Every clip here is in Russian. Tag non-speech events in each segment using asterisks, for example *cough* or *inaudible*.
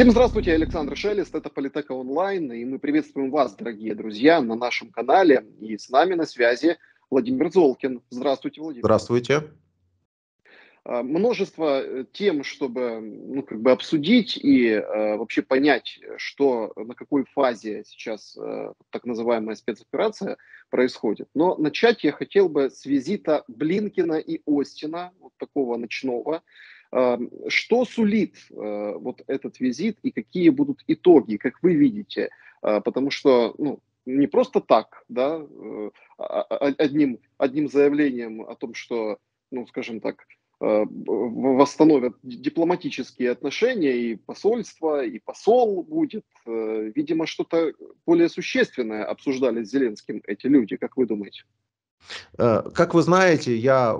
Всем здравствуйте, Александр Шелест, это Политека Онлайн, и мы приветствуем вас, дорогие друзья, на нашем канале. И с нами на связи Владимир Золкин. Здравствуйте, Владимир. Здравствуйте. А, множество э, тем, чтобы ну, как бы обсудить и э, вообще понять, что на какой фазе сейчас э, так называемая спецоперация происходит. Но начать я хотел бы с визита Блинкина и Остина, вот такого ночного. Что сулит э, вот этот визит и какие будут итоги, как вы видите? Э, потому что ну, не просто так, да, э, а, а, одним, одним заявлением о том, что, ну, скажем так, Э, восстановят дипломатические отношения, и посольство, и посол будет. Видимо, что-то более существенное обсуждали с Зеленским эти люди, как вы думаете? Как вы знаете, я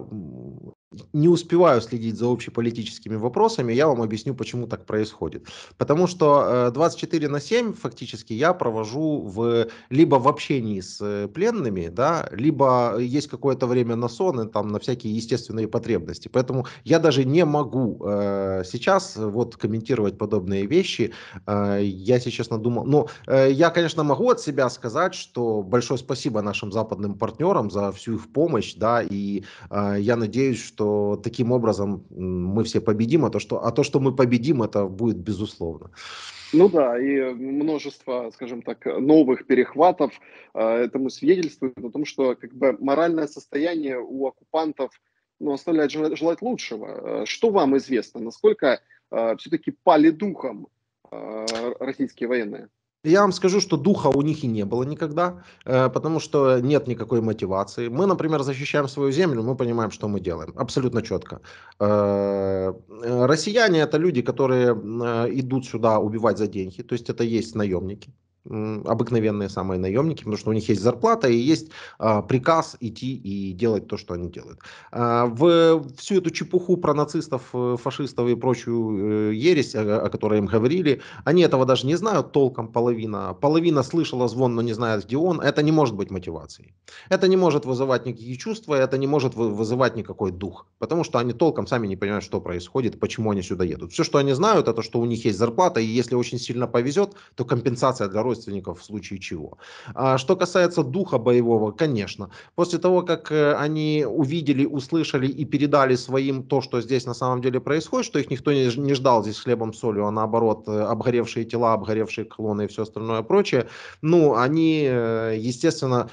не успеваю следить за общеполитическими вопросами, я вам объясню, почему так происходит. Потому что 24 на 7 фактически я провожу в, либо в общении с э, пленными, да, либо есть какое-то время на сон и там на всякие естественные потребности. Поэтому я даже не могу э, сейчас вот комментировать подобные вещи. Э, я, честно, думал... Ну, э, я, конечно, могу от себя сказать, что большое спасибо нашим западным партнерам за всю их помощь, да, и э, я надеюсь, что что таким образом мы все победим, а то, что, а то, что мы победим, это будет безусловно. Ну да, и множество, скажем так, новых перехватов э, этому свидетельствует о том, что как бы моральное состояние у оккупантов ну, оставляет желать лучшего. Э, что вам известно? Насколько э, все-таки пали духом э, российские военные? Я вам скажу, что духа у них и не было никогда, э, потому что нет никакой мотивации. Мы, например, защищаем свою землю, мы понимаем, что мы делаем. Абсолютно четко. Э, россияне это люди, которые э, идут сюда убивать за деньги, то есть это есть наемники обыкновенные самые наемники, потому что у них есть зарплата и есть а, приказ идти и делать то, что они делают. А, в всю эту чепуху про нацистов, э, фашистов и прочую э, ересь, о, о которой им говорили, они этого даже не знают толком половина. Половина слышала звон, но не знает, где он. Это не может быть мотивацией. Это не может вызывать никакие чувства, это не может вызывать никакой дух, потому что они толком сами не понимают, что происходит, почему они сюда едут. Все, что они знают, это что у них есть зарплата, и если очень сильно повезет, то компенсация для родственников в случае чего. А что касается духа боевого, конечно. После того, как э, они увидели, услышали и передали своим то, что здесь на самом деле происходит, что их никто не, ждал здесь хлебом солью, а наоборот э, обгоревшие тела, обгоревшие клоны и все остальное прочее, ну, они, э, естественно,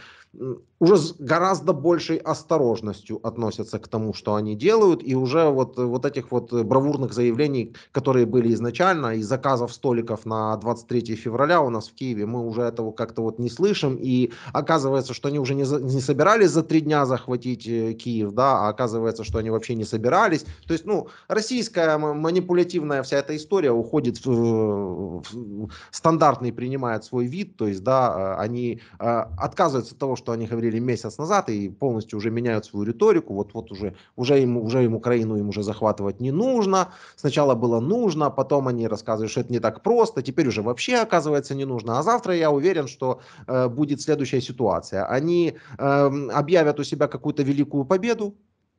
уже с гораздо большей осторожностью относятся к тому, что они делают, и уже вот, вот этих вот бравурных заявлений, которые были изначально, и заказов столиков на 23 февраля у нас в Киеве, мы уже этого как-то вот не слышим, и оказывается, что они уже не, за, не собирались за три дня захватить э, Киев, да, а оказывается, что они вообще не собирались. То есть, ну, российская манипулятивная вся эта история уходит в, в стандартный принимает свой вид, то есть, да, э, они э, отказываются от того, что они говорили говорили месяц назад и полностью уже меняют свою риторику. Вот, вот уже, уже, им, уже им Украину им уже захватывать не нужно. Сначала было нужно, потом они рассказывают, что это не так просто, теперь уже вообще оказывается не нужно. А завтра я уверен, что э, будет следующая ситуация. Они э, объявят у себя какую-то великую победу,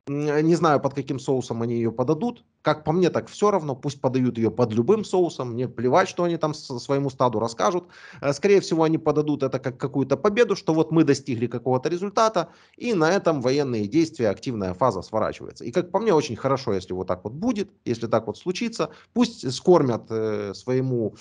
не знаю, под каким соусом они ее подадут. Как по мне, так все равно. Пусть подают ее под любым соусом. Мне плевать, что они там своему стаду расскажут. Э, скорее всего, они подадут это как какую-то победу, что вот мы достигли какого-то результата, и на этом военные действия, активная фаза сворачивается. И как по мне, очень хорошо, если вот так вот будет, если так вот случится. Пусть скормят э, своему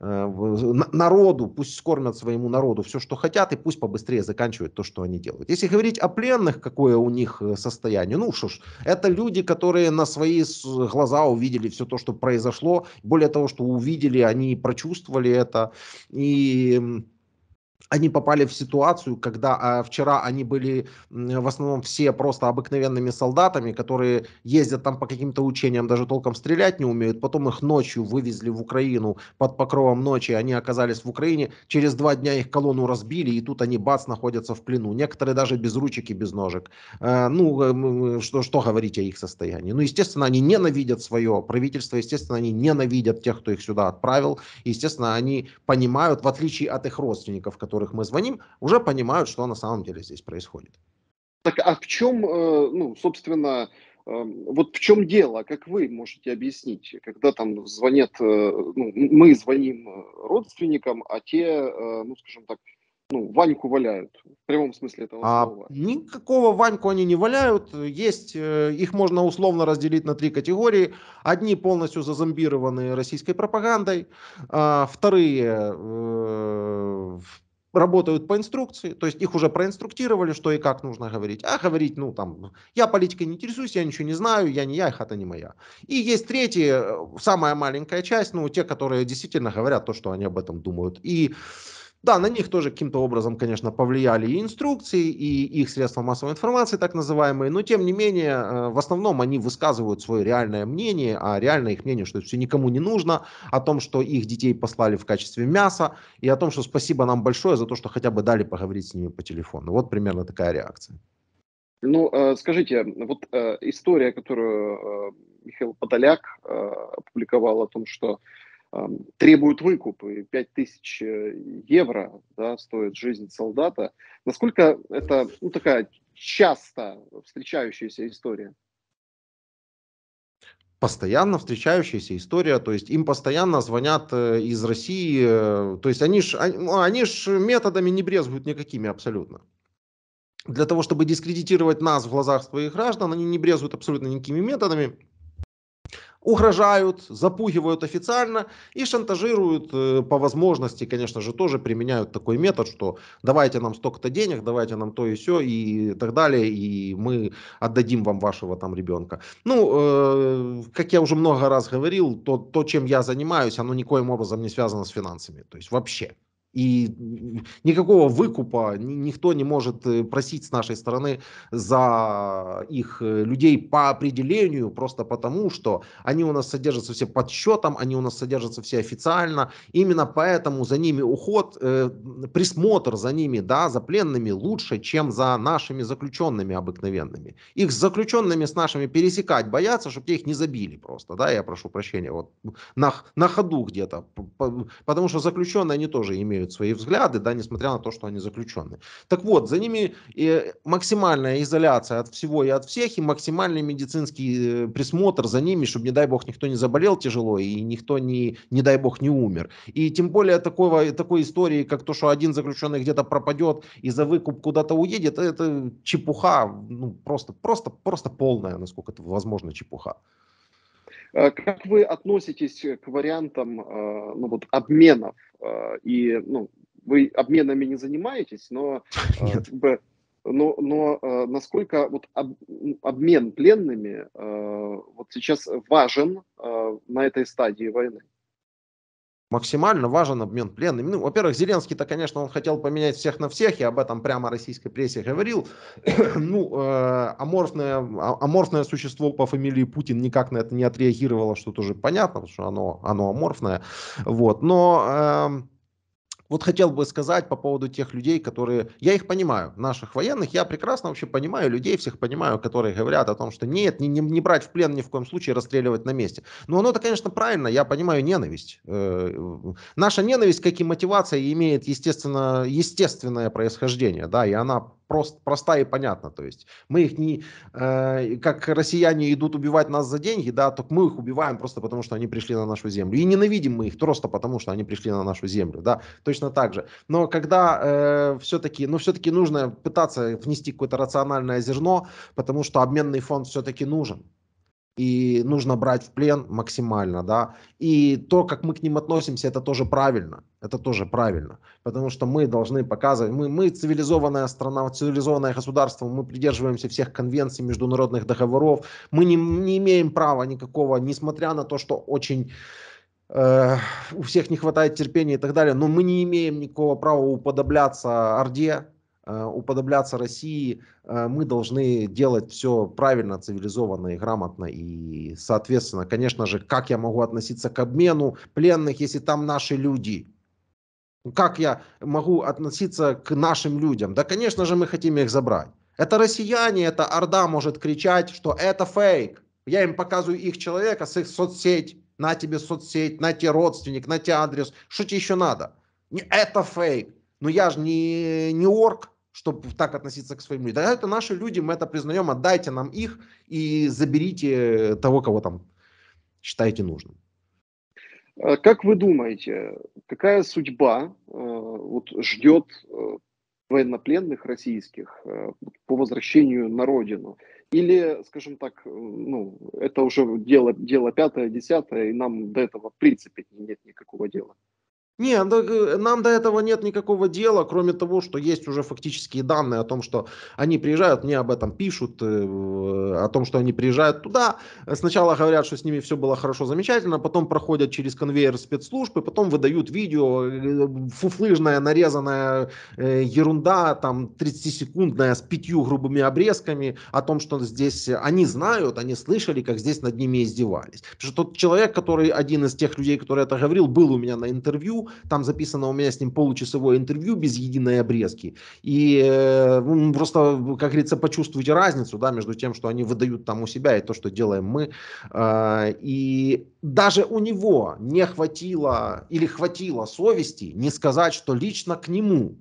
народу, пусть скормят своему народу все, что хотят, и пусть побыстрее заканчивают то, что они делают. Если говорить о пленных, какое у них э, состояние, ну что ж, это люди, которые на свои глаза увидели все то, что произошло, более того, что увидели, они прочувствовали это, и они попали в ситуацию, когда а, вчера они были в основном все просто обыкновенными солдатами, которые ездят там по каким-то учениям, даже толком стрелять не умеют. Потом их ночью вывезли в Украину под покровом ночи, они оказались в Украине. Через два дня их колонну разбили, и тут они бац находятся в плену. Некоторые даже без ручек и без ножек. Э, ну, э, что, что говорить о их состоянии? Ну, естественно, они ненавидят свое правительство, естественно, они ненавидят тех, кто их сюда отправил. Естественно, они понимают, в отличие от их родственников, которые которых мы звоним, уже понимают, что на самом деле здесь происходит. Так а в чем, э, ну, собственно, вот в чем дело, как вы можете объяснить, когда там звонят, э, ну, мы звоним э, родственникам, а те, э, ну, скажем так, ну, Ваньку валяют, в прямом смысле этого а, слова. Никакого Ваньку они не валяют. Есть, их можно условно разделить на три категории. Одни полностью зазомбированные российской пропагандой, а вторые работают по инструкции, то есть их уже проинструктировали, что и как нужно говорить, а говорить, ну там, я политикой не интересуюсь, я ничего не знаю, я не я, хата не моя. И есть третья, э, самая маленькая часть, ну те, которые действительно говорят то, что они об этом думают. И да, на них тоже каким-то образом, конечно, повлияли и инструкции, и их средства массовой информации, так называемые, но тем не менее, э, в основном они высказывают свое реальное мнение, а реальное их мнение, что это все никому не нужно, о том, что их детей послали в качестве мяса, и о том, что спасибо нам большое за то, что хотя бы дали поговорить с ними по телефону. Вот примерно такая реакция. Ну, э, скажите, вот э, история, которую Михаил Подоляк опубликовал о том, что требуют выкуп, и 5000 э, евро да, стоит жизнь солдата. Насколько это ну, такая часто встречающаяся история? постоянно встречающаяся история, то есть им постоянно звонят э, из России, э, то есть они ж, они, ну, они ж методами не брезгуют никакими абсолютно. Для того, чтобы дискредитировать нас в глазах своих граждан, они не брезгуют абсолютно никакими методами угрожают, запугивают официально и шантажируют э, по возможности, конечно же, тоже применяют такой метод, что давайте нам столько-то денег, давайте нам то и все и так далее, и мы отдадим вам вашего там ребенка. Ну, э, как я уже много раз говорил, то, то, чем я занимаюсь, оно никоим образом не связано с финансами, то есть вообще. И никакого выкупа никто не может э, просить с нашей стороны за их э, людей по определению, просто потому что они у нас содержатся все под счетом, они у нас содержатся все официально. Именно поэтому за ними уход, э, присмотр за ними, да, за пленными лучше, чем за нашими заключенными обыкновенными. Их с заключенными с нашими пересекать боятся, чтобы их не забили просто, да, я прошу прощения, вот на, на ходу где-то, потому что заключенные они тоже имеют имеют свои взгляды, да, несмотря на то, что они заключенные. Так вот, за ними э, максимальная изоляция от всего и от всех, и максимальный медицинский э, присмотр за ними, чтобы, не дай бог, никто не заболел тяжело, и никто, не, не дай бог, не умер. И тем более такого, такой истории, как то, что один заключенный где-то пропадет и за выкуп куда-то уедет, это чепуха, ну, просто, просто, просто полная, насколько это возможно, чепуха. Э, как вы относитесь к вариантам ну, вот, обменов а, и ну, вы обменами не занимаетесь, но, как бы, но, но насколько вот об, обмен пленными вот сейчас важен на этой стадии войны? Максимально важен обмен пленными. Ну, во-первых, Зеленский-то, конечно, он хотел поменять всех на всех, и об этом прямо российской прессе говорил. *coughs* ну, э, аморфное, аморфное существо по фамилии Путин никак на это не отреагировало, что тоже понятно, потому что оно, оно аморфное. Вот, но... Э, вот хотел бы сказать по поводу тех людей, которые, я их понимаю, наших военных, я прекрасно вообще понимаю людей, всех понимаю, которые говорят о том, что нет, не, не, не брать в плен ни в коем случае, расстреливать на месте. Но оно-то, конечно, правильно, я понимаю ненависть. Э, наша ненависть, как и мотивация, имеет, естественно, естественное происхождение, да, и она прост, проста и понятна. То есть мы их не, э, как россияне идут убивать нас за деньги, да, так мы их убиваем просто потому, что они пришли на нашу землю. И ненавидим мы их просто потому, что они пришли на нашу землю, да, точно так же. Но когда э, все-таки, ну все-таки нужно пытаться внести какое-то рациональное зерно, потому что обменный фонд все-таки нужен и нужно брать в плен максимально, да, и то, как мы к ним относимся, это тоже правильно, это тоже правильно, потому что мы должны показывать, мы, мы цивилизованная страна, цивилизованное государство, мы придерживаемся всех конвенций, международных договоров, мы не, не имеем права никакого, несмотря на то, что очень э, у всех не хватает терпения и так далее, но мы не имеем никакого права уподобляться Орде, уподобляться России, э, мы должны делать все правильно, цивилизованно и грамотно. И, соответственно, конечно же, как я могу относиться к обмену пленных, если там наши люди? Как я могу относиться к нашим людям? Да, конечно же, мы хотим их забрать. Это россияне, это Орда может кричать, что это фейк. Я им показываю их человека с их соцсеть. На тебе соцсеть, на тебе родственник, на тебе адрес. Что тебе еще надо? Это фейк. Но я же не, не орк, чтобы так относиться к своим людям. Да это наши люди, мы это признаем, отдайте нам их и заберите того, кого там считаете нужным. А как вы думаете, какая судьба э, вот, ждет э, военнопленных российских э, по возвращению на родину? Или, скажем так, ну, это уже дело, дело пятое, десятое, и нам до этого в принципе нет никакого дела? Не, э, нам до этого нет никакого дела, кроме того, что есть уже фактические данные о том, что они приезжают, мне об этом пишут, э, о том, что они приезжают туда. Сначала говорят, что с ними все было хорошо, замечательно, потом проходят через конвейер спецслужб, и потом выдают видео, э, фуфлыжная, нарезанная ерунда, там 30-секундная, с пятью грубыми обрезками, о том, что здесь они знают, они слышали, как здесь над ними издевались. Потому что тот человек, который, один из тех людей, который это говорил, был у меня на интервью, там записано у меня с ним получасовое интервью без единой обрезки. И э, просто, как говорится, почувствуйте разницу да, между тем, что они выдают там у себя и то, что делаем мы. Э, и даже у него не хватило или хватило совести не сказать, что лично к нему,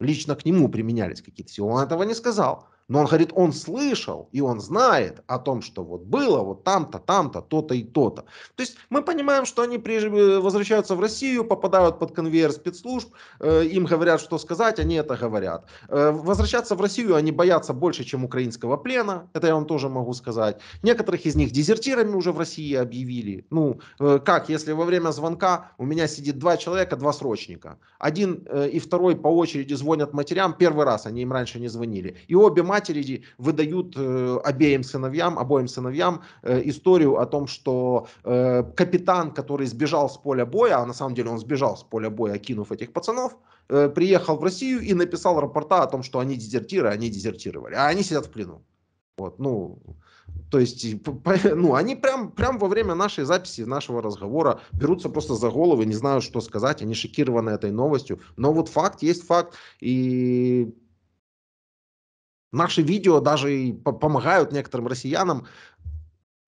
лично к нему применялись какие-то силы. Он этого не сказал. Но он говорит, он слышал и он знает о том, что вот было вот там-то, там-то, то-то и то-то. То есть мы понимаем, что они э, возвращаются в Россию, попадают под конвейер спецслужб, э, им говорят, что сказать, они это говорят. Э, возвращаться в Россию они боятся больше, чем украинского плена, это я вам тоже могу сказать. Некоторых из них дезертирами уже в России объявили. Ну, как, если во время звонка у меня сидит два человека, два срочника. Один и второй по очереди звонят матерям, первый раз они им раньше не звонили. И обе матери выдают э, обеим сыновьям, обоим сыновьям э, историю о том, что э, капитан, который сбежал с поля боя, а на самом деле он сбежал с поля боя, окинув этих пацанов, приехал в Россию и написал рапорта о том, что они дезертиры, они дезертировали, а они сидят в плену. Вот, ну, то есть, *laughs* ну, они прям, прям во время нашей записи, нашего разговора берутся просто за головы, не знают, что сказать, они шокированы этой новостью. Но вот факт есть факт, и Наши видео даже и помогают некоторым россиянам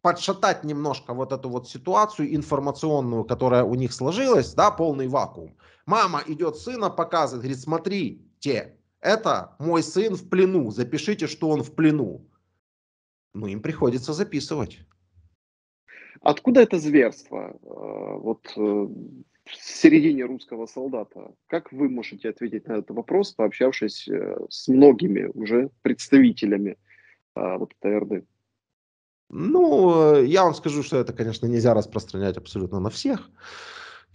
подшатать немножко вот эту вот ситуацию информационную, которая у них сложилась, да, полный вакуум. Мама идет сына показывает, говорит, смотрите, это мой сын в плену, запишите, что он в плену. Ну, им приходится записывать. Откуда это зверство? Э, вот э, в середине русского солдата. Как вы можете ответить на этот вопрос, пообщавшись э, с многими уже представителями а, вот этой Орды? Ну, я вам скажу, что это, конечно, нельзя распространять абсолютно на всех.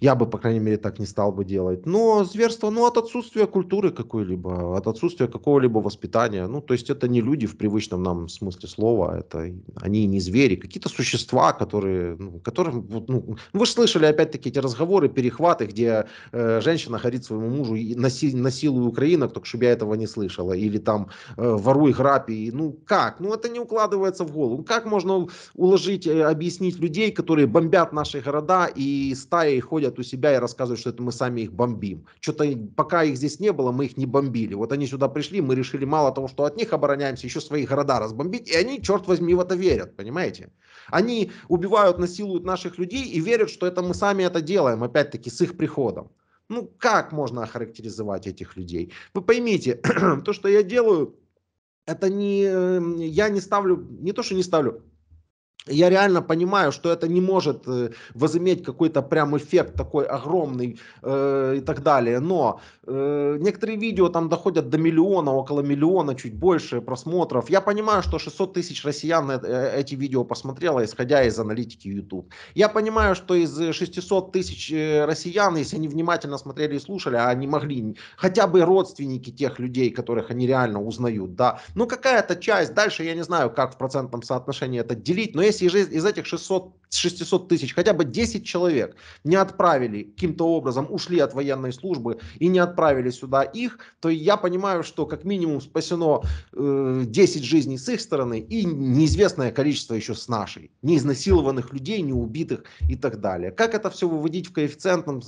Я бы, по крайней мере, так не стал бы делать. Но зверство, ну, от отсутствия культуры какой-либо, от отсутствия какого-либо воспитания. Ну, то есть это не люди в привычном нам смысле слова, это они не звери, какие-то существа, которые, ну, которым, ну, вы же слышали опять-таки эти разговоры, перехваты, где э, женщина говорит своему мужу, наси, насилуй украинок, только чтобы я этого не слышала, или там э, воруй граби. Ну, как? Ну, это не укладывается в голову. Как можно уложить, э, объяснить людей, которые бомбят наши города и стаи ходят ходят у себя и рассказывают, что это мы сами их бомбим. Что-то пока их здесь не было, мы их не бомбили. Вот они сюда пришли, мы решили мало того, что от них обороняемся, еще свои города разбомбить. И они, черт возьми, в это верят, понимаете? Они убивают, насилуют наших людей и верят, что это мы сами это делаем, опять-таки, с их приходом. Ну, как можно охарактеризовать этих людей? Вы поймите, *clears throat* то, что я делаю, это не... Э, я не ставлю... Не то, что не ставлю я реально понимаю, что это не может э, возыметь какой-то прям эффект такой огромный э, и так далее, но э, некоторые видео там доходят до миллиона, около миллиона, чуть больше просмотров. Я понимаю, что 600 тысяч россиян э, эти видео посмотрело, исходя из аналитики YouTube. Я понимаю, что из 600 тысяч э, россиян, если они внимательно смотрели и слушали, а они могли, хотя бы родственники тех людей, которых они реально узнают, да, ну какая-то часть, дальше я не знаю, как в процентном соотношении это делить, но если из этих 600, 600 тысяч хотя бы 10 человек не отправили каким-то образом, ушли от военной службы и не отправили сюда их, то я понимаю, что как минимум спасено э, 10 жизней с их стороны и неизвестное количество еще с нашей. Не изнасилованных людей, не убитых и так далее. Как это все выводить в коэффициентном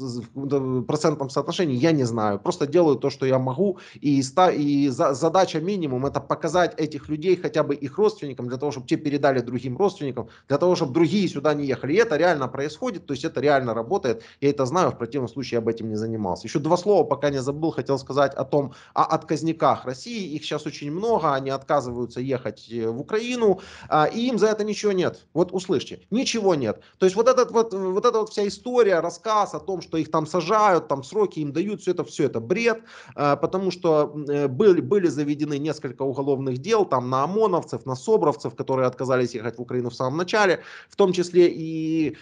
процентном соотношении, я не знаю. Просто делаю то, что я могу. И, ста, и за, задача минимум это показать этих людей хотя бы их родственникам, для того, чтобы те передали другим родственникам, для того, чтобы другие сюда они ехали. И это реально происходит, то есть это реально работает. Я это знаю, в противном случае я об этом не занимался. Еще два слова, пока не забыл, хотел сказать о том, о отказниках России. Их сейчас очень много, они отказываются ехать э, в Украину, а, и им за это ничего нет. Вот услышьте, ничего нет. То есть вот, этот, вот, вот эта вот вся история, рассказ о том, что их там сажают, там сроки им дают, все это, все это бред, а, потому что э, были, были заведены несколько уголовных дел там на ОМОНовцев, на СОБРовцев, которые отказались ехать в Украину в самом начале, в том числе и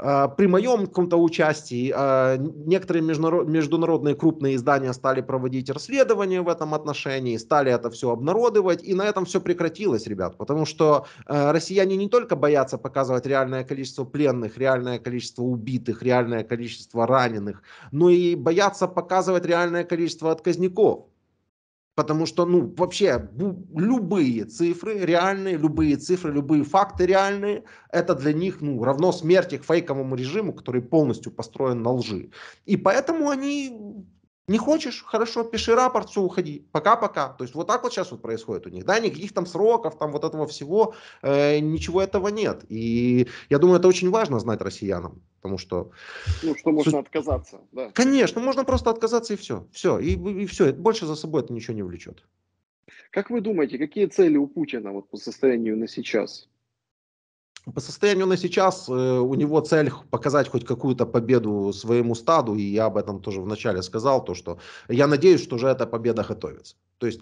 а, при моем каком-то участии а, некоторые международные крупные издания стали проводить расследования в этом отношении, стали это все обнародовать, и на этом все прекратилось, ребят, потому что а, россияне не только боятся показывать реальное количество пленных, реальное количество убитых, реальное количество раненых, но и боятся показывать реальное количество отказников. Потому что, ну, вообще, любые цифры реальные, любые цифры, любые факты реальные, это для них, ну, равно смерти к фейковому режиму, который полностью построен на лжи. И поэтому они не хочешь? Хорошо, пиши рапорт, все, уходи. Пока-пока. То есть вот так вот сейчас вот происходит у них. Да, никаких там сроков, там вот этого всего, э, ничего этого нет. И я думаю, это очень важно знать россиянам. Потому что... Ну, что можно отказаться, да. Конечно, можно просто отказаться и все. Все, и, и все. Больше за собой это ничего не влечет. Как вы думаете, какие цели у Путина вот по состоянию на сейчас? По состоянию на сейчас э, у него цель показать хоть какую-то победу своему стаду, и я об этом тоже вначале сказал, то что я надеюсь, что уже эта победа готовится. То есть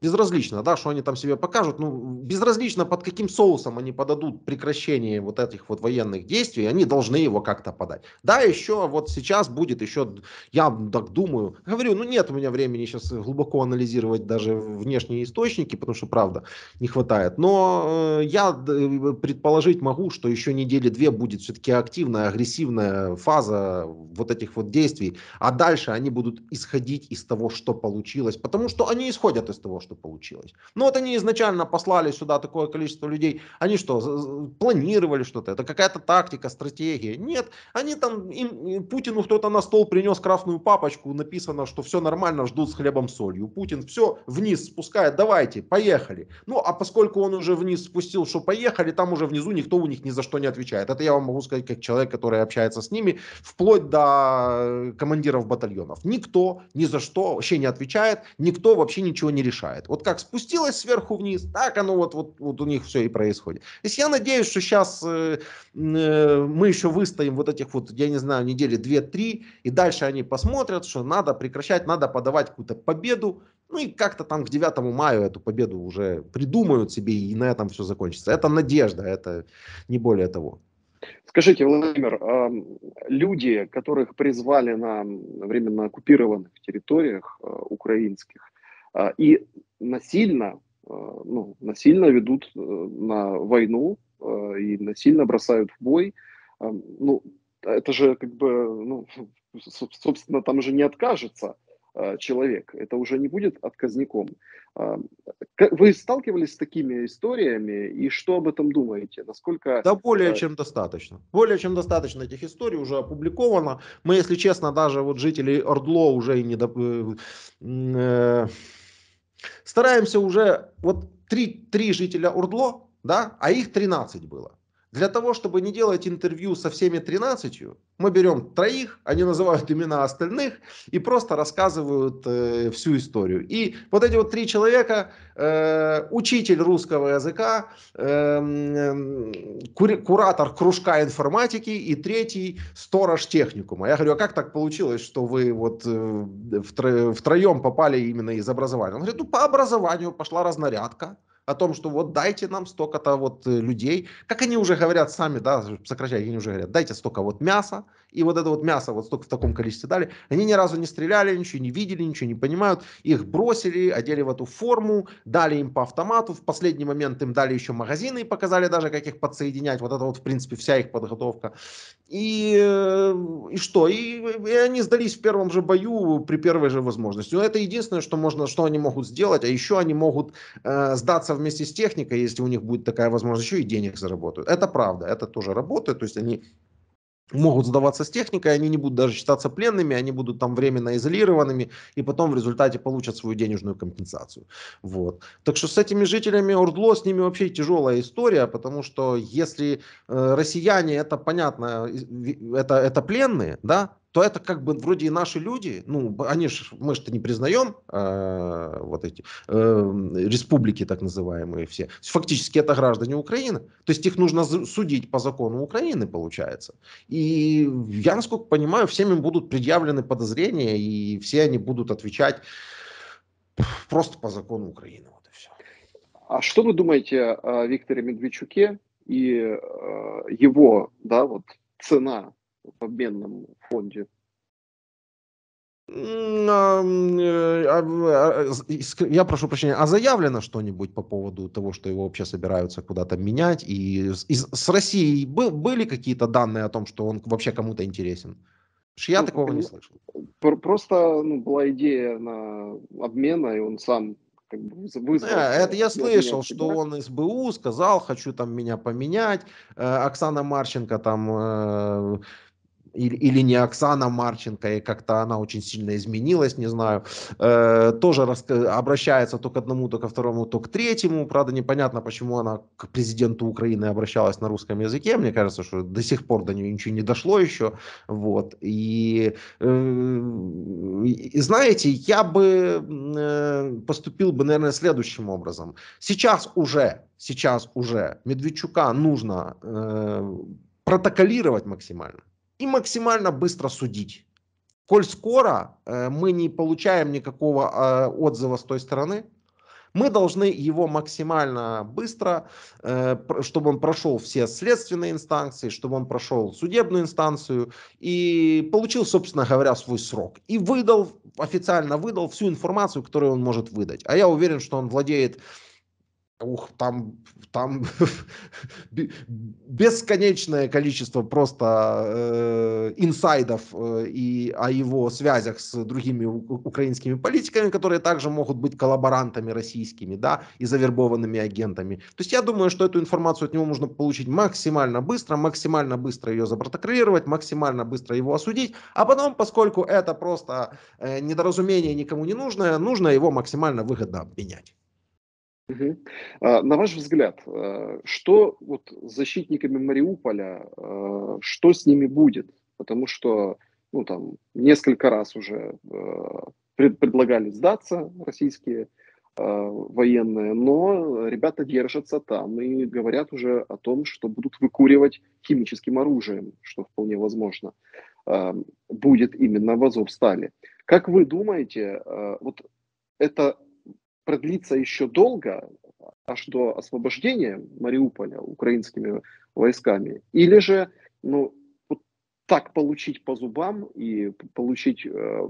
безразлично, да, что они там себе покажут, ну, безразлично, под каким соусом они подадут прекращение вот этих вот военных действий, они должны его как-то подать. Да, еще вот сейчас будет еще, я так думаю, говорю, ну, нет у меня времени сейчас глубоко анализировать даже внешние источники, потому что, правда, не хватает, но э, я предположить могу, что еще недели две будет все-таки активная, агрессивная фаза вот этих вот действий, а дальше они будут исходить из того, что получилось, потому что они исходят из того, что получилось. Ну вот они изначально послали сюда такое количество людей. Они что, планировали что-то? Это какая-то тактика, стратегия? Нет, они там, им, Путину кто-то на стол принес красную папочку, написано, что все нормально, ждут с хлебом солью. Путин все вниз спускает, давайте, поехали. Ну а поскольку он уже вниз спустил, что поехали, там уже внизу никто у них ни за что не отвечает. Это я вам могу сказать как человек, который общается с ними, вплоть до э, командиров батальонов. Никто ни за что вообще не отвечает, никто вообще ничего не решает бывает. Вот как спустилось сверху вниз, так оно вот, вот, вот у них все и происходит. То есть я надеюсь, что сейчас э, э, мы еще выстоим вот этих вот, я не знаю, недели 2-3, и дальше они посмотрят, что надо прекращать, надо подавать какую-то победу, ну и как-то там к 9 мая эту победу уже придумают себе, и на этом все закончится. Это надежда, это не более того. Скажите, Владимир, люди, которых призвали на временно оккупированных территориях э, украинских, и насильно, а, ну, насильно ведут э, на войну а, и насильно бросают в бой. Ну, это же как бы, ну, *laughs* собственно, там же не откажется человек. Это уже не будет отказником. Вы сталкивались с такими историями и что об этом думаете? Насколько... Да более чем достаточно. Более чем достаточно этих историй уже опубликовано. Мы, если честно, даже вот жители Ордло уже и не... Доп... Стараемся уже, вот три, три жителя Урдло, да, а их 13 было. Для того, чтобы не делать интервью со всеми 13, мы берем троих, они называют имена остальных и просто рассказывают э, всю историю. И вот эти вот три человека, э, учитель русского языка, э, кури, куратор кружка информатики и третий сторож техникума. Я говорю, а как так получилось, что вы вот э, втро, втроем попали именно из образования? Он говорит, ну по образованию пошла разнарядка о том, что вот дайте нам столько-то вот э, людей, как они уже говорят сами, да, сокращая, они уже говорят, дайте столько вот мяса, и вот это вот мясо вот столько в таком количестве дали. Они ни разу не стреляли, ничего не видели, ничего не понимают. Их бросили, одели в эту форму, дали им по автомату. В последний момент им дали еще магазины и показали даже, как их подсоединять. Вот это вот, в принципе, вся их подготовка. И, и что? И, и они сдались в первом же бою при первой же возможности. Но это единственное, что, можно, что они могут сделать. А еще они могут э, сдаться вместе с техникой, если у них будет такая возможность, еще и денег заработают. Это правда, это тоже работает. То есть они могут сдаваться с техникой, они не будут даже считаться пленными, они будут там временно изолированными и потом в результате получат свою денежную компенсацию. Вот. Так что с этими жителями Ордло, с ними вообще тяжелая история, потому что если э, россияне, это понятно, это, это пленные, да, то это как бы вроде и наши люди, ну, они ж, мы же не признаем э, вот эти э, республики так называемые все. Фактически это граждане Украины. То есть их нужно судить по закону Украины, получается. И я, насколько понимаю, всем им будут предъявлены подозрения, и все они будут отвечать просто по закону Украины. Вот и все. А что вы думаете о Викторе Медведчуке и э, его, да, вот цена в обменном фонде? Я прошу прощения, а заявлено что-нибудь по поводу того, что его вообще собираются куда-то менять? И с Россией были какие-то данные о том, что он вообще кому-то интересен? Я ну, такого не слышал. Просто ну, была идея на обмена, и он сам как бы вызвал. Да, это я слышал, что он СБУ сказал, хочу там меня поменять. Э, Оксана Марченко там э, или, или не Оксана Марченко, и как-то она очень сильно изменилась, не знаю, э, тоже рас, обращается то к одному, то ко второму, то к третьему. Правда, непонятно, почему она к президенту Украины обращалась на русском языке. Мне кажется, что до сих пор до нее ничего не дошло еще. Вот. И, э, и знаете, я бы э, поступил бы, наверное, следующим образом. Сейчас уже, сейчас уже Медведчука нужно э, протоколировать максимально и максимально быстро судить. Коль скоро э, мы не получаем никакого э, отзыва с той стороны, мы должны его максимально быстро, э, чтобы он прошел все следственные инстанции, чтобы он прошел судебную инстанцию и получил, собственно говоря, свой срок. И выдал, официально выдал всю информацию, которую он может выдать. А я уверен, что он владеет Ух, там, там *laughs* бесконечное количество просто э, инсайдов э, и о его связях с другими украинскими политиками, которые также могут быть коллаборантами российскими, да, и завербованными агентами. То есть я думаю, что эту информацию от него можно получить максимально быстро, максимально быстро ее запротоколировать, максимально быстро его осудить, а потом, поскольку это просто э, недоразумение никому не нужное, нужно его максимально выгодно обменять. А, на ваш взгляд, а, что вот с защитниками Мариуполя, а, что с ними будет? Потому что ну, там, несколько раз уже пред, предлагали сдаться российские военные, но ребята держатся там и говорят уже о том, что будут выкуривать химическим оружием, что вполне возможно будет именно в Азовстале. Как вы думаете, вот это продлится еще долго, аж до освобождения Мариуполя украинскими войсками, или же ну, вот так получить по зубам и получить э,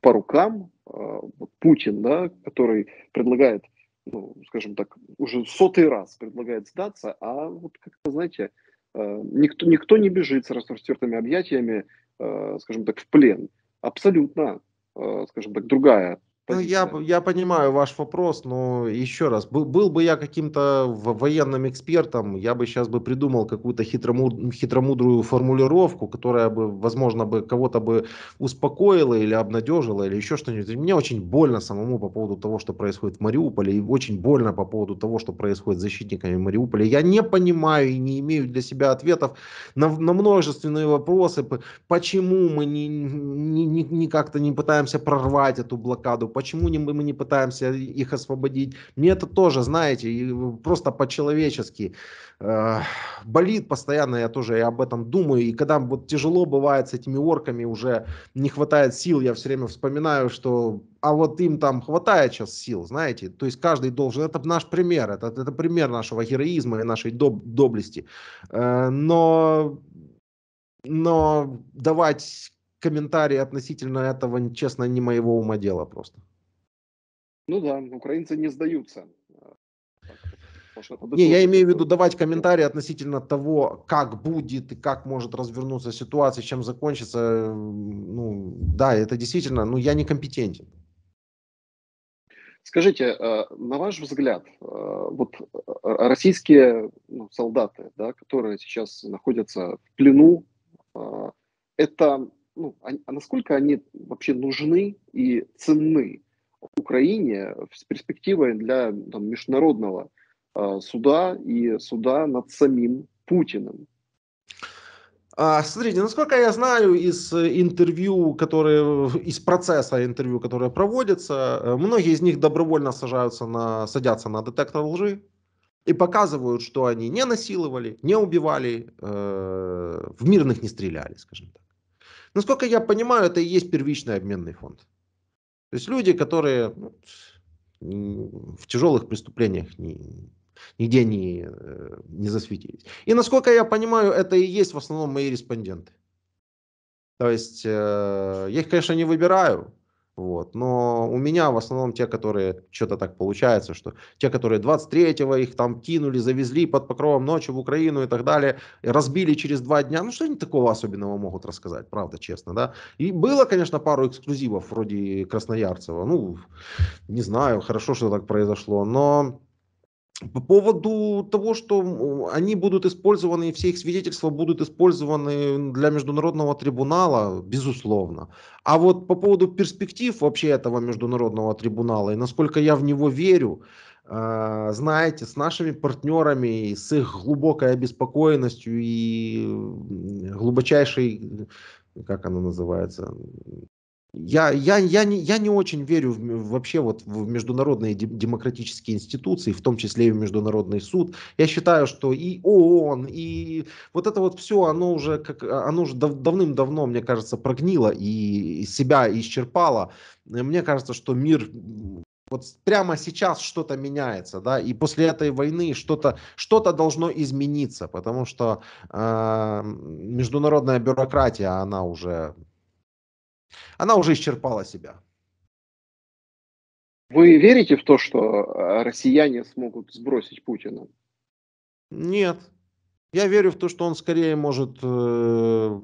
по рукам э, вот Путин, да, который предлагает, ну, скажем так, уже сотый раз предлагает сдаться, а вот как-то, знаете, э, никто, никто не бежит с распростертыми объятиями, э, скажем так, в плен. Абсолютно, э, скажем так, другая ну, я, я понимаю ваш вопрос, но еще раз, был, был бы я каким-то военным экспертом, я бы сейчас бы придумал какую-то хитромуд, хитромудрую формулировку, которая бы, возможно, бы кого-то бы успокоила или обнадежила, или еще что-нибудь. Мне очень больно самому по поводу того, что происходит в Мариуполе, и очень больно по поводу того, что происходит с защитниками Мариуполя. Я не понимаю и не имею для себя ответов на, на множественные вопросы, почему мы не, не, не, не как-то не пытаемся прорвать эту блокаду, почему не, мы не пытаемся их освободить. Мне это тоже, знаете, просто по-человечески э, болит постоянно, я тоже я об этом думаю. И когда вот тяжело бывает с этими орками, уже не хватает сил, я все время вспоминаю, что а вот им там хватает сейчас сил, знаете, то есть каждый должен, это наш пример, это, это пример нашего героизма и нашей доб, доблести. Э, но, но давать комментарии относительно этого, честно, не моего ума дело просто. Ну да, украинцы не сдаются. Не, я имею в виду давать комментарии относительно того, как будет и как может развернуться ситуация, чем закончится. Ну, да, это действительно, ну, я некомпетентен. Скажите, э, на ваш взгляд, э, вот российские ну, солдаты, да, которые сейчас находятся в плену э, это, ну, а насколько они вообще нужны и ценны Украине с перспективой для там, международного э, суда и суда над самим Путиным? А, смотрите, насколько я знаю из интервью, которые, из процесса интервью, которые проводятся, э, многие из них добровольно сажаются на, садятся на детектор лжи и показывают, что они не насиловали, не убивали, э, в мирных не стреляли, скажем так. Насколько я понимаю, это и есть первичный обменный фонд. То есть люди, которые ну, в тяжелых преступлениях не, нигде не, э, не засветились. И насколько я понимаю, это и есть в основном мои респонденты. То есть э, я их, конечно, не выбираю, вот, но у меня в основном те, которые, что-то так получается, что те, которые 23-го их там кинули, завезли под покровом ночи в Украину и так далее, разбили через два дня, ну что они такого особенного могут рассказать, правда, честно, да. И было, конечно, пару эксклюзивов вроде Красноярцева, ну, не знаю, хорошо, что так произошло, но по поводу того, что они будут использованы, и все их свидетельства будут использованы для международного трибунала, безусловно. А вот по поводу перспектив вообще этого международного трибунала, и насколько я в него верю, э, знаете, с нашими партнерами, с их глубокой обеспокоенностью и глубочайшей, как оно называется, я, я, я, не, я не очень верю в, вообще вот в международные демократические институции, в том числе и в Международный суд. Я считаю, что и ООН, и вот это вот все, оно уже, как, оно уже дав, давным-давно, мне кажется, прогнило и себя исчерпало. Мне кажется, что мир вот прямо сейчас что-то меняется, да, и после этой войны что-то что должно измениться, потому что э, международная бюрократия, она уже она уже исчерпала себя. Вы верите в то, что э, россияне смогут сбросить Путина? Нет. Я верю в то, что он скорее может э,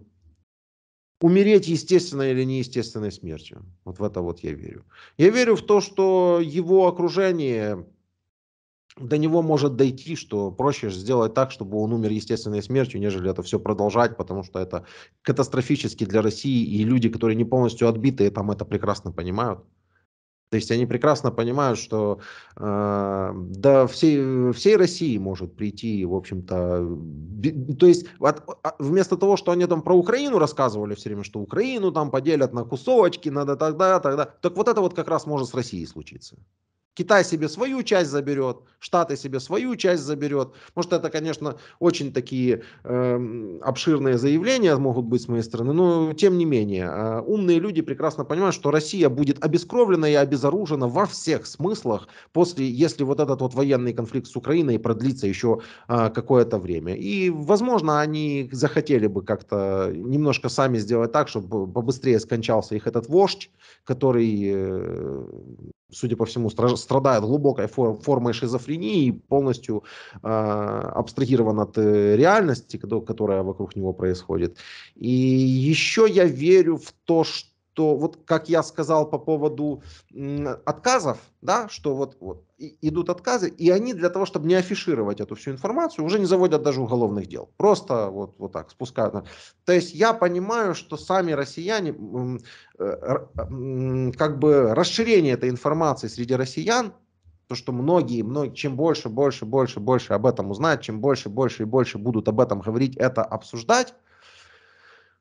умереть естественной или неестественной смертью. Вот в это вот я верю. Я верю в то, что его окружение до него может дойти, что проще сделать так, чтобы он умер естественной смертью, нежели это все продолжать, потому что это катастрофически для России, и люди, которые не полностью отбитые, там это прекрасно понимают. То есть они прекрасно понимают, что э, до всей, всей России может прийти, в общем-то, то есть от, от, вместо того, что они там про Украину рассказывали все время, что Украину там поделят на кусочки, надо тогда, тогда, так вот это вот как раз может с Россией случиться. Китай себе свою часть заберет, Штаты себе свою часть заберет. Может, это, конечно, очень такие э, обширные заявления могут быть с моей стороны, но тем не менее, э, умные люди прекрасно понимают, что Россия будет обескровлена и обезоружена во всех смыслах после, если вот этот вот военный конфликт с Украиной продлится еще э, какое-то время. И, возможно, они захотели бы как-то немножко сами сделать так, чтобы побыстрее скончался их этот вождь, который э, судя по всему, страдает глубокой формой шизофрении и полностью э, абстрагирован от э, реальности, которая вокруг него происходит. И еще я верю в то, что что вот как я сказал по поводу отказов, да, что вот, вот идут отказы, и они для того, чтобы не афишировать эту всю информацию, уже не заводят даже уголовных дел. Просто вот, вот так спускают. То есть я понимаю, что сами россияне, э, как бы расширение этой информации среди россиян, то, что многие, многие, чем больше, больше, больше, больше об этом узнают, чем больше, больше и больше будут об этом говорить, это обсуждать,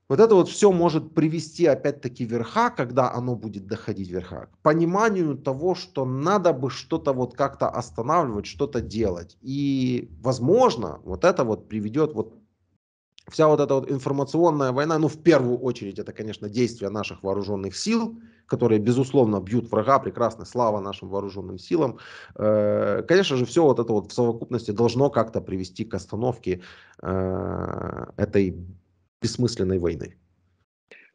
вот это вот все может привести опять-таки верха, когда оно будет доходить верха, к пониманию того, что надо бы что-то вот как-то останавливать, что-то делать. И, возможно, вот это вот приведет вот вся вот эта вот информационная война, ну, в первую очередь, это, конечно, действия наших вооруженных сил, которые, безусловно, бьют врага, прекрасно, слава нашим вооруженным силам. Э, конечно же, все вот это вот в совокупности должно как-то привести к остановке э, этой бессмысленной войны.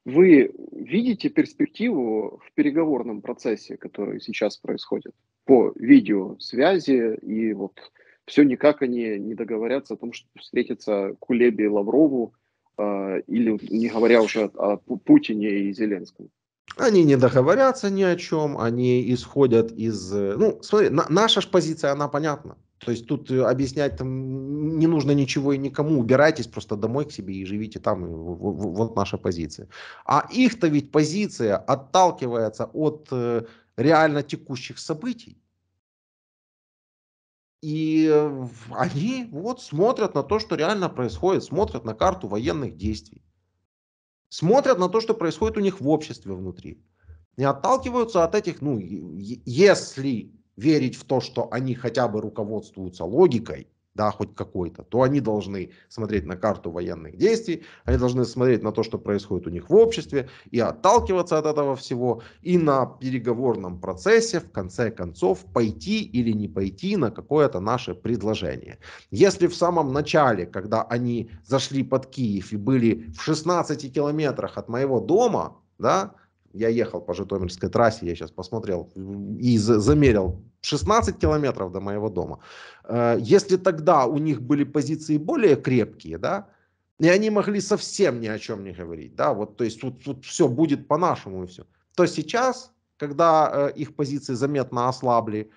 Вы видите перспективу в переговорном процессе, который сейчас происходит по видеосвязи, и вот все никак они не договорятся о том, что встретятся Кулебе и Лаврову, э, или не говоря уже о Путине и Зеленском? Они не договорятся ни о чем, они исходят из... Ну, смотри, на, наша ж позиция, она понятна. То есть тут э, объяснять там не нужно ничего и никому, убирайтесь просто домой к себе и живите там, и вот наша позиция. А их-то ведь позиция отталкивается от э, реально текущих событий. И э, они вот смотрят на то, что реально происходит, смотрят на карту военных действий, смотрят на то, что происходит у них в обществе внутри. Не отталкиваются от этих, ну, если верить в то, что они хотя бы руководствуются логикой, да, хоть какой-то, то они должны смотреть на карту военных действий, они должны смотреть на то, что происходит у них в обществе, и отталкиваться от этого всего, и на переговорном процессе, в конце концов, пойти или не пойти на какое-то наше предложение. Если в самом начале, когда они зашли под Киев и были в 16 километрах от моего дома, да, я ехал по Житомирской трассе, я сейчас посмотрел и замерил 16 километров до моего дома. Э, если тогда у них были позиции более крепкие, да, и они могли совсем ни о чем не говорить, да, вот, то есть тут, тут все будет по-нашему и все, то сейчас, когда э, их позиции заметно ослабли,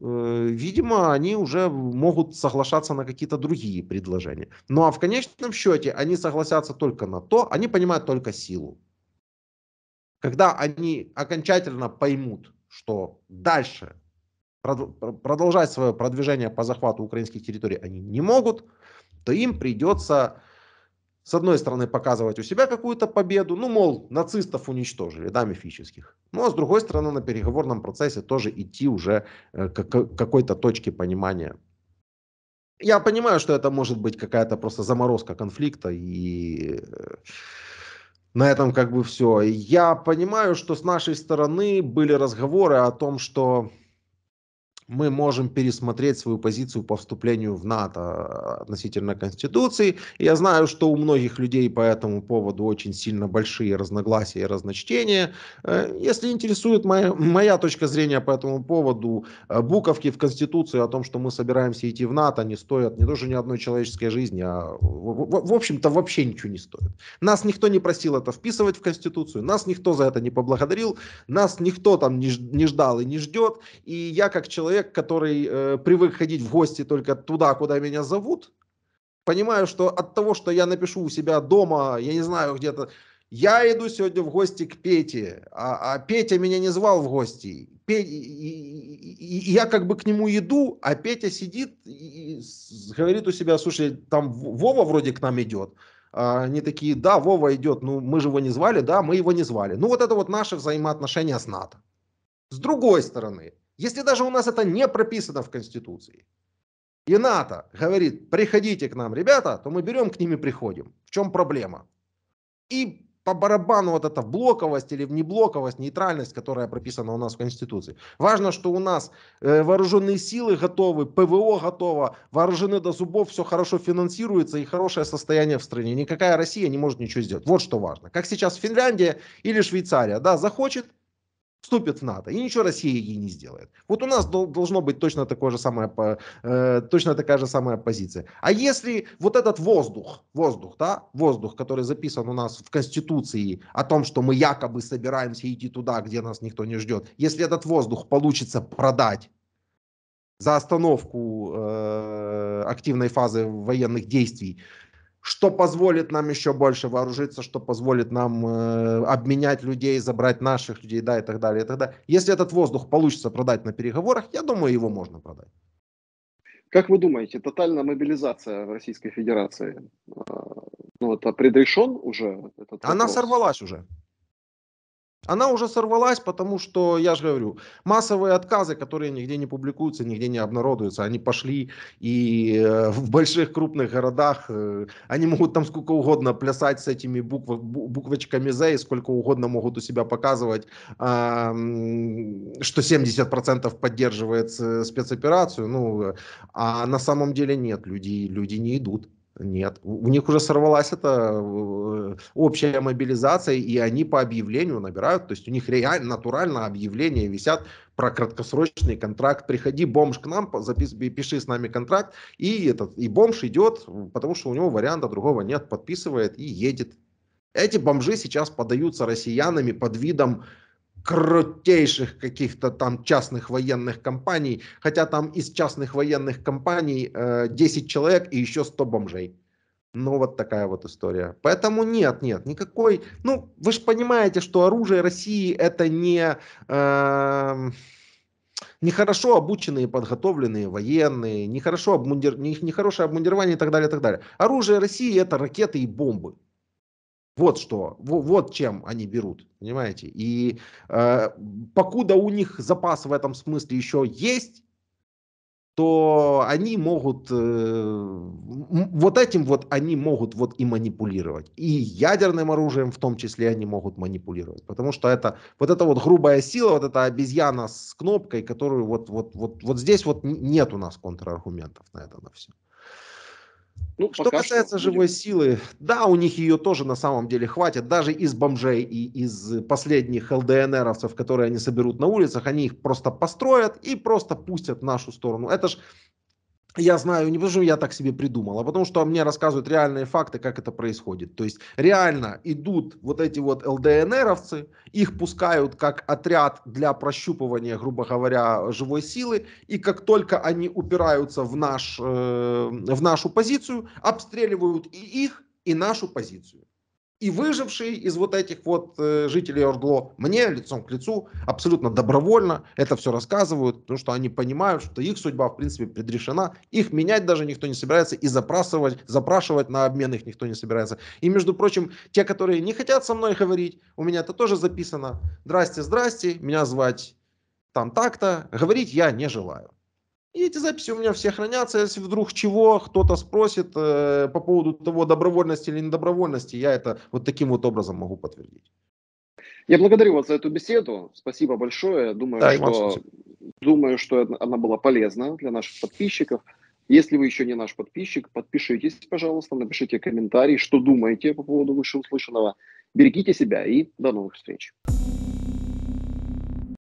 э, видимо, они уже могут соглашаться на какие-то другие предложения. Ну а в конечном счете они согласятся только на то, они понимают только силу когда они окончательно поймут, что дальше продолжать свое продвижение по захвату украинских территорий они не могут, то им придется, с одной стороны, показывать у себя какую-то победу, ну, мол, нацистов уничтожили, да, мифических. Ну, а с другой стороны, на переговорном процессе тоже идти уже э, к какой-то точке понимания. Я понимаю, что это может быть какая-то просто заморозка конфликта и э, на этом как бы все. Я понимаю, что с нашей стороны были разговоры о том, что мы можем пересмотреть свою позицию по вступлению в НАТО э, относительно Конституции. Я знаю, что у многих людей по этому поводу очень сильно большие разногласия и разночтения. Э, если интересует моя, моя точка зрения по этому поводу, э, буковки в Конституции о том, что мы собираемся идти в НАТО, не стоят не тоже ни одной человеческой жизни, а в, в, общем-то вообще ничего не стоят. Нас никто не просил это вписывать в Конституцию, нас никто за это не поблагодарил, нас никто там не, не ждал и не ждет. И я как человек человек, который э, привык ходить в гости только туда, куда меня зовут, понимаю, что от того, что я напишу у себя дома, я не знаю, где-то, я иду сегодня в гости к Пете, а, а Петя меня не звал в гости. Петя, и, и, и я как бы к нему иду, а Петя сидит и говорит у себя, слушай, там Вова вроде к нам идет. А они такие, да, Вова идет, ну мы же его не звали, да, мы его не звали. Ну вот это вот наши взаимоотношения с НАТО. С другой стороны, если даже у нас это не прописано в Конституции, и НАТО говорит, приходите к нам, ребята, то мы берем к ним и приходим. В чем проблема? И по барабану вот эта блоковость или внеблоковость, нейтральность, которая прописана у нас в Конституции. Важно, что у нас э, вооруженные силы готовы, ПВО готово, вооружены до зубов, все хорошо финансируется и хорошее состояние в стране. Никакая Россия не может ничего сделать. Вот что важно. Как сейчас Финляндия или Швейцария, да, захочет, вступит в НАТО, и ничего Россия ей не сделает. Вот у нас должно быть точно, такое же самое, э, точно такая же самая позиция. А если вот этот воздух, воздух, да, воздух, который записан у нас в Конституции о том, что мы якобы собираемся идти туда, где нас никто не ждет, если этот воздух получится продать за остановку э, активной фазы военных действий что позволит нам еще больше вооружиться, что позволит нам э, обменять людей, забрать наших людей, да, и так далее, и так далее. Если этот воздух получится продать на переговорах, я думаю, его можно продать. Как вы думаете, тотальная мобилизация в Российской Федерации, э, ну, это предрешен уже? Этот Она сорвалась уже. Она уже сорвалась, потому что, я же говорю, массовые отказы, которые нигде не публикуются, нигде не обнародуются, они пошли и э, в больших крупных городах, э, они могут там сколько угодно плясать с этими букв, буквочками Z, и сколько угодно могут у себя показывать, что 70% поддерживает спецоперацию, ну, а на самом деле нет, люди, люди не идут. Нет, у них уже сорвалась эта э, общая мобилизация, и они по объявлению набирают, то есть у них реально, натурально объявления висят про краткосрочный контракт. Приходи, бомж к нам, запис, пиши с нами контракт, и, этот, и бомж идет, потому что у него варианта другого нет, подписывает и едет. Эти бомжи сейчас подаются россиянами под видом крутейших каких-то там частных военных компаний, хотя там из частных военных компаний э, 10 человек и еще 100 бомжей. Ну, вот такая вот история. Поэтому нет, нет, никакой... Ну, вы же понимаете, что оружие России это не... Э, нехорошо обученные, подготовленные военные, нехорошо обмундир... нехорошее обмундирование и так далее, и так далее. Оружие России это ракеты и бомбы. Вот что, вот чем они берут, понимаете? И э, покуда у них запас в этом смысле еще есть, то они могут, э, вот этим вот они могут вот и манипулировать. И ядерным оружием в том числе они могут манипулировать. Потому что это вот эта вот грубая сила, вот эта обезьяна с кнопкой, которую вот, вот, вот, вот здесь вот нет у нас контраргументов на это на все. Ну, что касается что живой силы, да, у них ее тоже на самом деле хватит. Даже из бомжей и из последних ЛДНРовцев, которые они соберут на улицах, они их просто построят и просто пустят в нашу сторону. Это ж я знаю не потому, что я так себе придумал, а потому что мне рассказывают реальные факты, как это происходит. То есть реально идут вот эти вот ЛДНРовцы, их пускают как отряд для прощупывания, грубо говоря, живой силы, и как только они упираются в, наш, э, в нашу позицию, обстреливают и их, и нашу позицию. И выжившие из вот этих вот э, жителей Ордло мне лицом к лицу абсолютно добровольно это все рассказывают, потому что они понимают, что их судьба в принципе предрешена, их менять даже никто не собирается и запрашивать, запрашивать на обмен их никто не собирается. И между прочим, те, которые не хотят со мной говорить, у меня это тоже записано. Здрасте, здрасте, меня звать там так-то, говорить я не желаю. И эти записи у меня все хранятся. Если вдруг чего кто-то спросит э, по поводу того, добровольности или недобровольности, я это вот таким вот образом могу подтвердить. Я благодарю вас за эту беседу. Спасибо большое. Думаю, да, что, думаю, что она была полезна для наших подписчиков. Если вы еще не наш подписчик, подпишитесь, пожалуйста, напишите комментарий, что думаете по поводу вышеуслышанного. Берегите себя и до новых встреч.